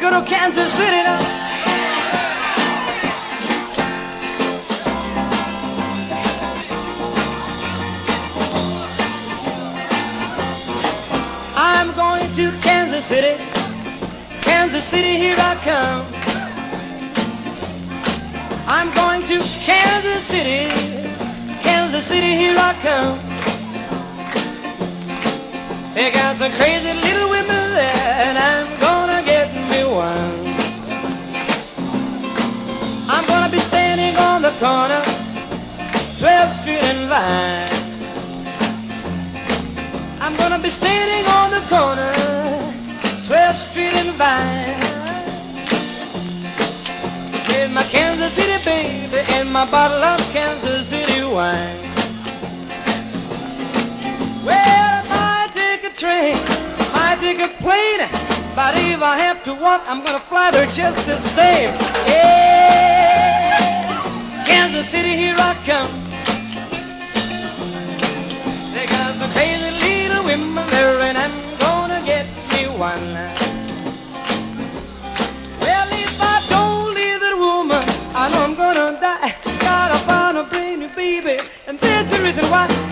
go to Kansas City now. I'm going to Kansas City. Kansas City, here I come. I'm going to Kansas City. Kansas City, here I come. They got some crazy little women there, and I'm one. I'm gonna be standing on the corner, 12th Street and Vine. I'm gonna be standing on the corner, 12th Street and Vine. With my Kansas City baby and my bottle of Kansas City wine. Well, I might take a train, might take a plane, but if I have to walk, I'm gonna fly there just the same. Yeah, Kansas City, here I come. They got some crazy little women there, and I'm gonna get me one. Well, if I don't leave that woman, I know I'm gonna die. Gotta find a brand new baby, and that's the reason why.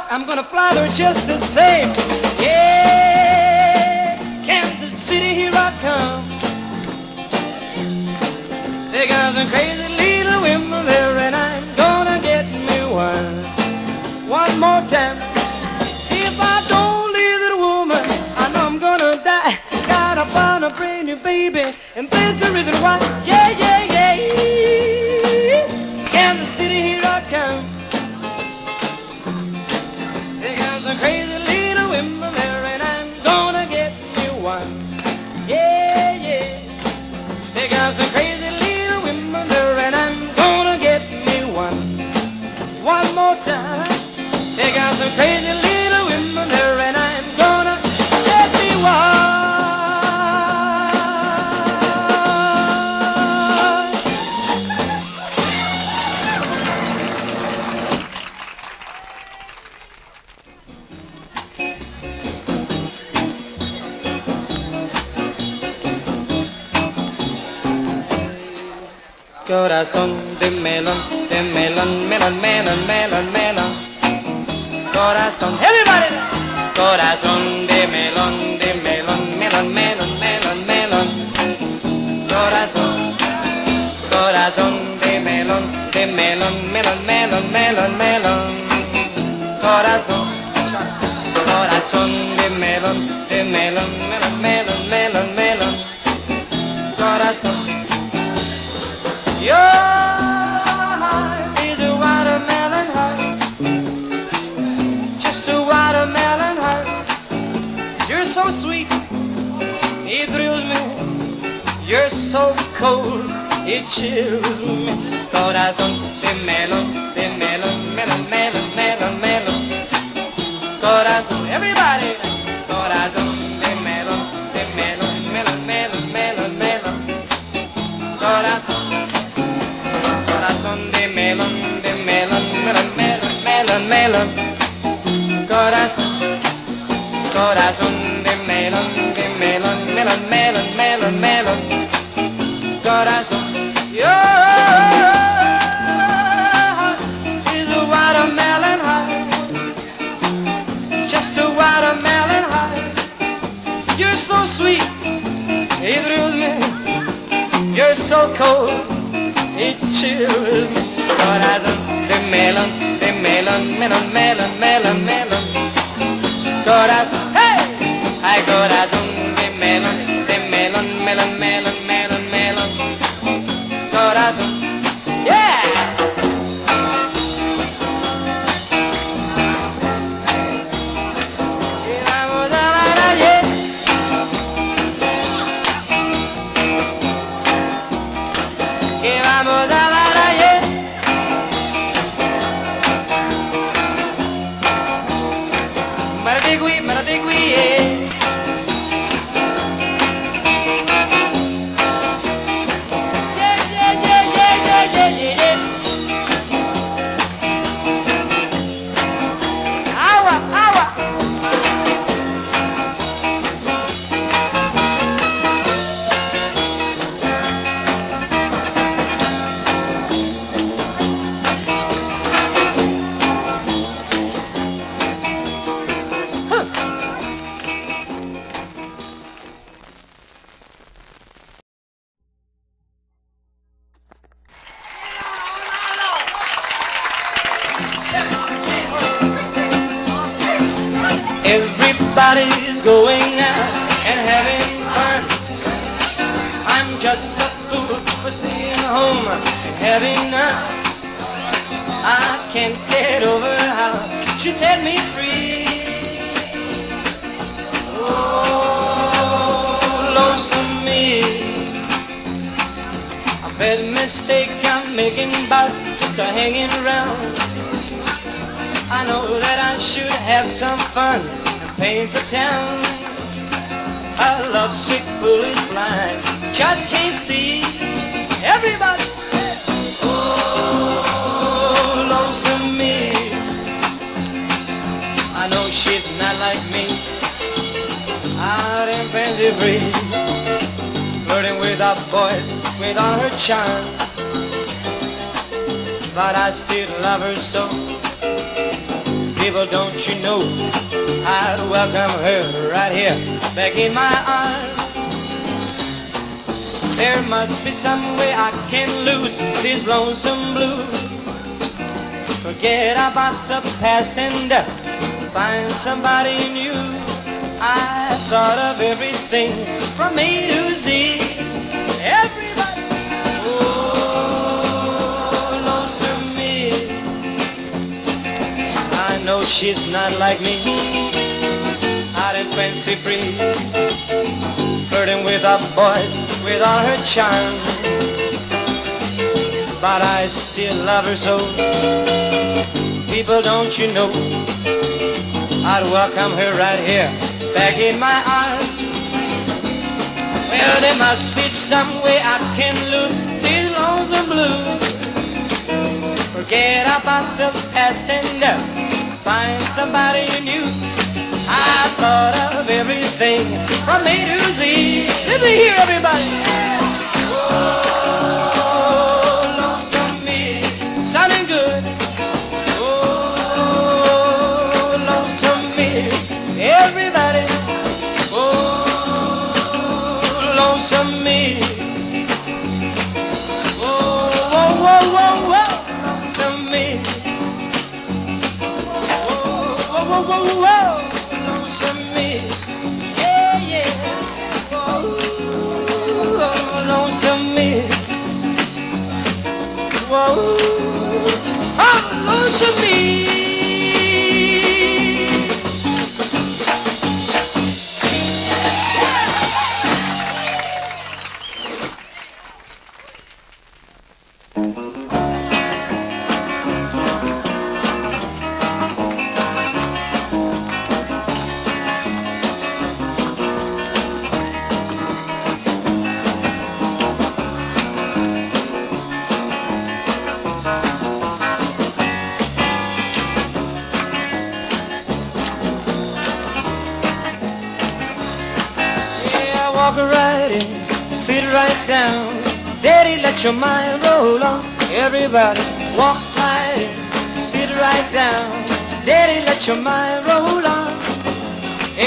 Have I'm gonna fly there just the same. Yeah, Kansas City, here I come. They got some crazy little women there, and I'm gonna get me one. One more time. If I don't leave that woman, I know I'm gonna die. Gotta find a brand new baby, and that's the reason why. Yeah, yeah, yeah. Corazón de melón, de melón, melón, melón, melón, melón. Corazón, everybody. Corazón de chills me. Corazón de melon, de melon, melon, melon, melon, melon. Corazón, everybody. Corazón de melon, de melon, melon, melon, melon, melon. Corazón, corazón de melon, de melon, melon, melon, melon, melon. Corazón, corazón. So cold it chills me. And having. I can't get over how she set me free. Oh, lonesome me. A bad mistake I'm making by just a hanging around. I know that I should have some fun and paint the town. A lovesick fool is blind, just can't see everybody. In flirting with our boys with all her charm. But I still love her so. People, don't you know I'd welcome her right here back in my arms. There must be some way I can lose these lonesome blues. Forget about the past and uh, find somebody new. I thought of everything from A to Z. Everybody, oh, lonesome me. I know she's not like me. Out in fancy free, flirting with our boys with all her charm. But I still love her so. People, don't you know? I'd welcome her right here, back in my arms. Well, there must be some way I can lose these lonesome blues. Forget about the past and uh, find somebody new. I thought of everything from A to Z. Let me hear everybody. Sit right down. Daddy, let your mind roll on. Everybody, walk right in, sit right down. Daddy, let your mind roll on.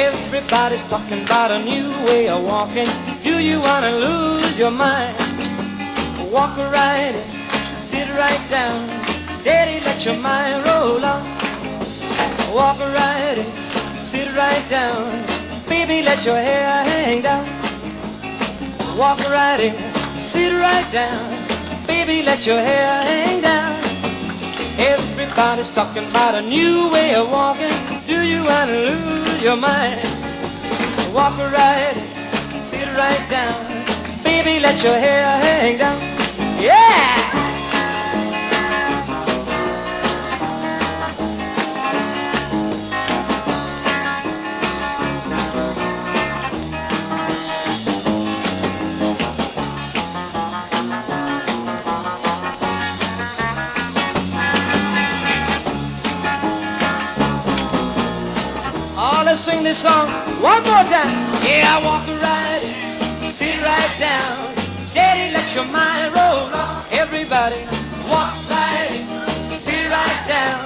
Everybody's talking about a new way of walking. Do you wanna lose your mind? Walk right in, sit right down. Daddy, let your mind roll on. Walk right in, sit right down. Baby, let your hair hang down. Walk right in, sit right down. Baby, let your hair hang down. Everybody's talking about a new way of walking. Do you wanna lose your mind? Walk right in, sit right down. Baby, let your hair hang down. Yeah! Sing this song one more time. Yeah, I walk right, in, sit right down. Daddy, let your mind roll. Everybody, walk right, in, sit right down.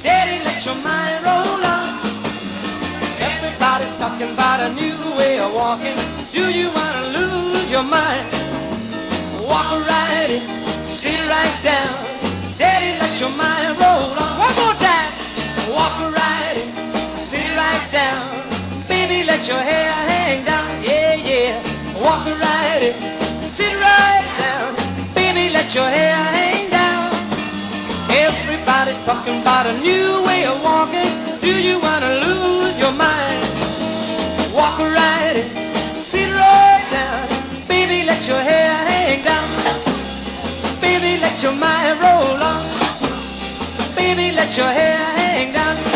Daddy, let your mind roll on. Everybody's talking about a new way of walking. Do you want to lose your mind? Walk right, in, sit right down. Daddy, let your mind roll on. One more time. Walk let your hair hang down. Yeah, yeah. Walk right, in, sit right down. Baby, let your hair hang down. Everybody's talking about a new way of walking. Do you want to lose your mind? Walk right, in, sit right down. Baby, let your hair hang down. Baby, let your mind roll on. Baby, let your hair hang down.